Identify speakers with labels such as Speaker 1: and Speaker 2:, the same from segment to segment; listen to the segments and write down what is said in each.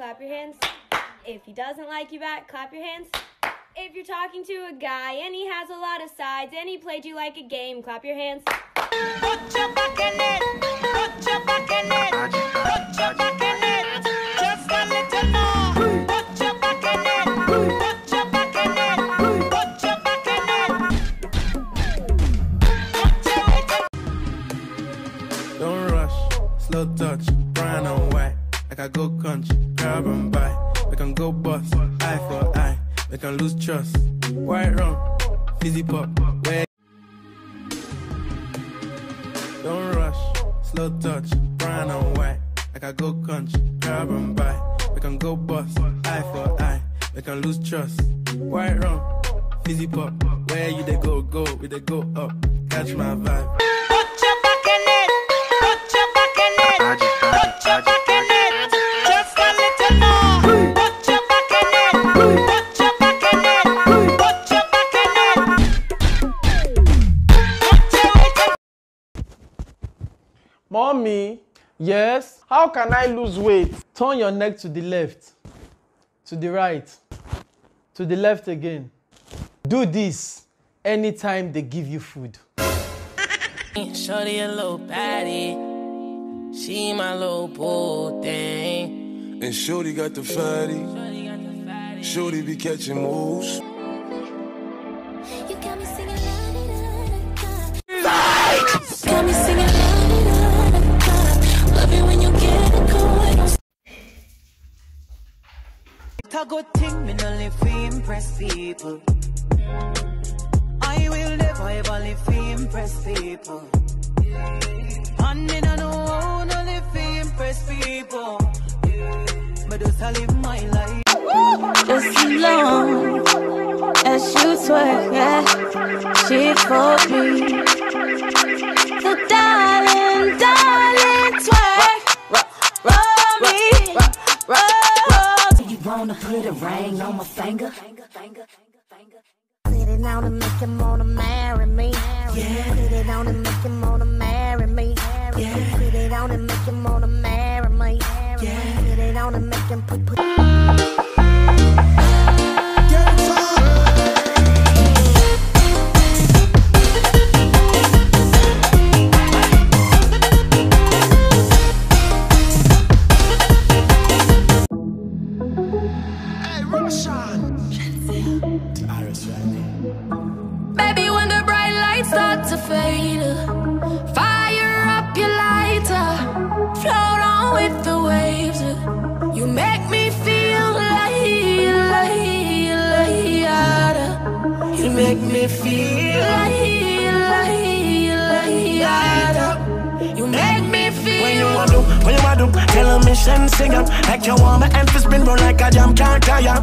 Speaker 1: clap your hands. If he doesn't like you back, clap your hands. If you're talking to a guy and he has a lot of sides and he played you like a game, clap your hands.
Speaker 2: Put your back in it. Put your back in it. Put your back in it. Just a little more. Put your back in it. Put your back in it. Put your back in it. Put your little
Speaker 3: Don't rush, slow touch, I go country, grab and buy. We can go bust, eye for eye. We can lose trust. White rum, fizzy pop, where? Don't rush, slow touch, brown and white. Like I go country, grab and buy. We can go bust, eye for eye. We can lose trust. White rum, fizzy pop, where you they go, go, we they go up. Catch my vibe.
Speaker 4: Mommy, yes? How can I lose weight? Turn your neck to the left, to the right, to the left again. Do this anytime they give you food.
Speaker 5: Shorty a little patty. She my little boo thing.
Speaker 6: And Shorty got the fatty. Shorty be catching moves.
Speaker 2: A good thing me no live to impress people. I will never ever live to impress people. And me no know how no live to impress people. Me just a live my life.
Speaker 7: Just as long as you twerk, yeah, she for me. So darling,
Speaker 8: put a ring on my finger?
Speaker 9: Put it on and make him wanna marry me. Yeah. Put it on and make him wanna marry me. Yeah. Put it on and make him wanna marry me. Yeah. Put it on and make him put put.
Speaker 7: Baby, when the bright lights start to fade, fire up your lighter, float on with the waves. You make me feel like, like, like, you make me feel like,
Speaker 10: to, tell a mission sing up Like you want my emphasis spin round like a jam can't tire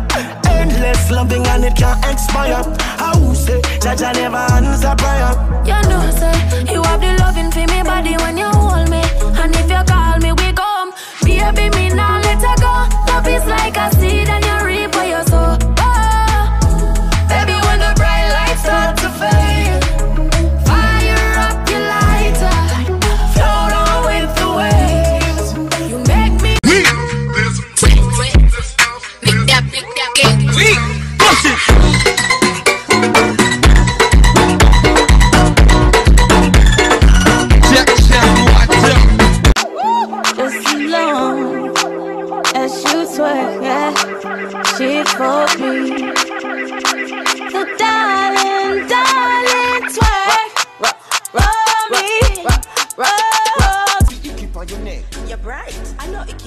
Speaker 10: Endless loving and it can't expire. How say, Jaja never answer prayer?
Speaker 7: You know, say you have the loving for me body when you hold me, and if you Just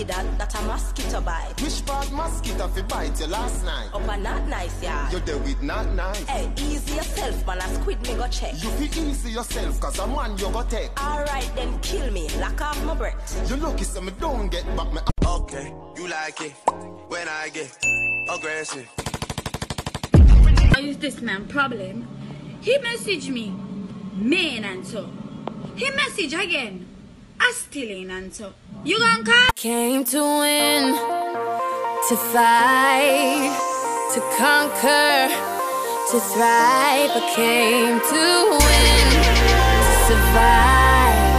Speaker 11: I know icky that, that a mosquito bite.
Speaker 12: Which part mosquito fi bite you last night?
Speaker 11: Up and not nice, yeah.
Speaker 12: You there with not nice.
Speaker 11: Hey, easy yourself, man. A squid me go check.
Speaker 12: You fi easy yourself, cause a man you go take.
Speaker 11: Alright, then kill me. Lock off my breath.
Speaker 12: You lucky so me don't get back me.
Speaker 6: Okay, you like it when I get aggressive.
Speaker 13: is this man problem? He messaged me, main and so. He message again, stealing and so. You gon' come.
Speaker 7: Came to win, to fight, to conquer, to thrive. I came to win, to survive,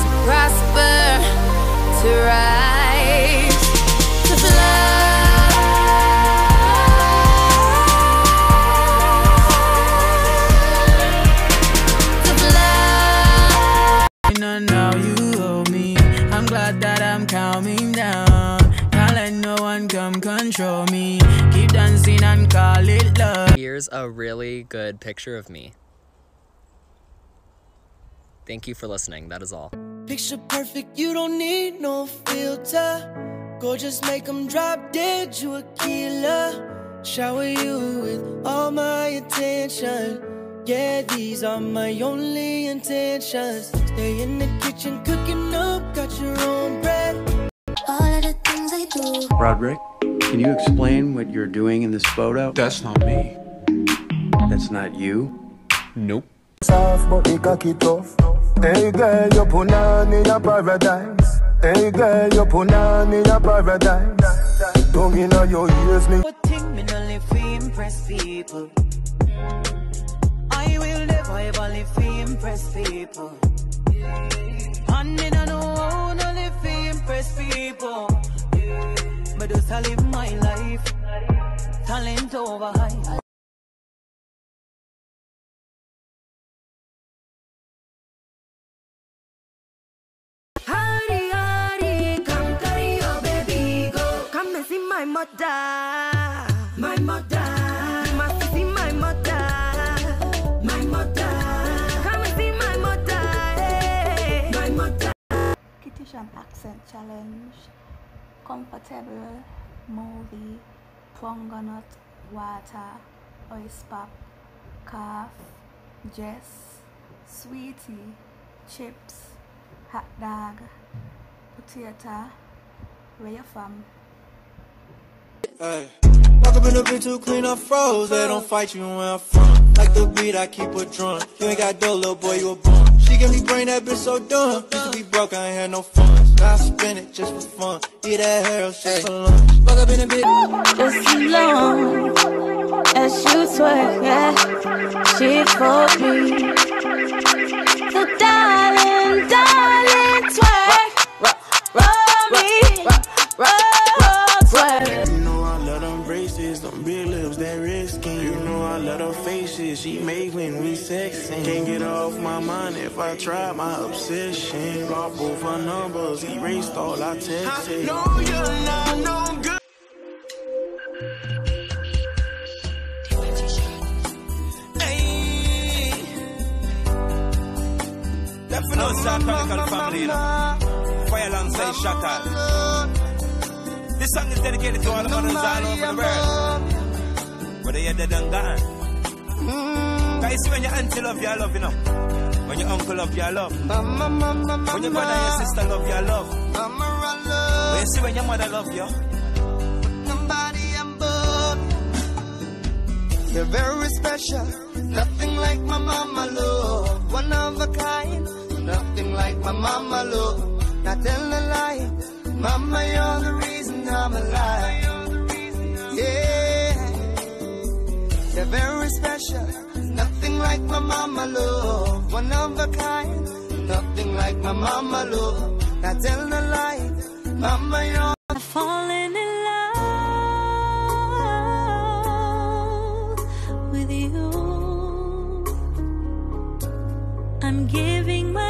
Speaker 7: to prosper, to rise, to fly. now you control me. Keep dancing and call it love.
Speaker 14: Here's a really good picture of me. Thank you for listening. That is all.
Speaker 15: Picture perfect, you don't need no filter. Gorgeous, make them drop dead, you a killer. Shower you with all my attention. Yeah, these are my only intentions. Stay in the kitchen, cooking up, got your own bread.
Speaker 16: Roderick? Can you explain what you're doing in this photo? That's not me. That's not you? Nope.
Speaker 17: Soft but the cocky tough. Hey girl, you put on in a paradise. Hey girl, you put on in a paradise. Don't you know your ears me?
Speaker 2: But think me no live to impress people. I will never ever live to impress people. And me no know I live my life, talent over high.
Speaker 9: Hurry, hurry, come carry your baby, go. Come and see my mother. My mother. You must see my mother. My mother. Come and see my mother. Hey. My mother.
Speaker 18: Kitchen accent challenge. Comfortable movie. Prongonut water. Pop. Calf. Jess. Sweetie. Chips. Hot dog. Potato. Where you from?
Speaker 15: Hey. Walk up in the bitch too clean up froze. They don't fight you where I'm from. Like the beat, I keep her drunk. You ain't got dough, little boy, you a bum. She give me brain, that bitch so dumb. Used to be broke, I ain't had no funds. I spend it just for fun. Eat that hair, shit for lunch. Fuck up in a bitch.
Speaker 7: Just as long as you twerk, yeah, she for me.
Speaker 6: Skin. You know I love her faces, she make when we sexing. Can't get off my mind if I try my obsession. Block both her numbers, erased all our texts. I know you're not no good.
Speaker 19: Them for no South family, you know. Fire alongside Shaka. This song is dedicated to all the mothers all over the world. Whether you're dead and gone. Mm. You see when your auntie love you, I love you know. When your uncle love you, I love. When your brother and your sister love you, I love. When you see when your mother love you.
Speaker 15: Nobody above. You're very special. Nothing like my mama love. One of a kind. Nothing like my mama love. Not tell a lie. Mama, you're the reason I'm alive. Yeah. You're very special. Nothing like my mama love. One of a kind. Nothing like my mama love. Not tell a lie. Mama, you're
Speaker 7: Falling in love with you. I'm giving my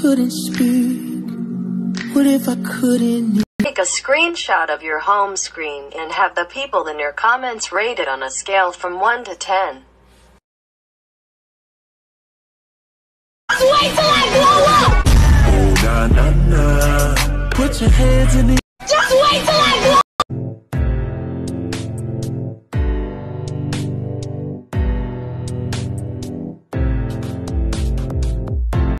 Speaker 15: couldn't speak? What if I couldn't?
Speaker 20: Take a screenshot of your home screen and have the people in your comments rated on a scale from 1 to 10.
Speaker 2: Wait till I blow up!
Speaker 6: Oh, na na na.
Speaker 15: Put your hands in the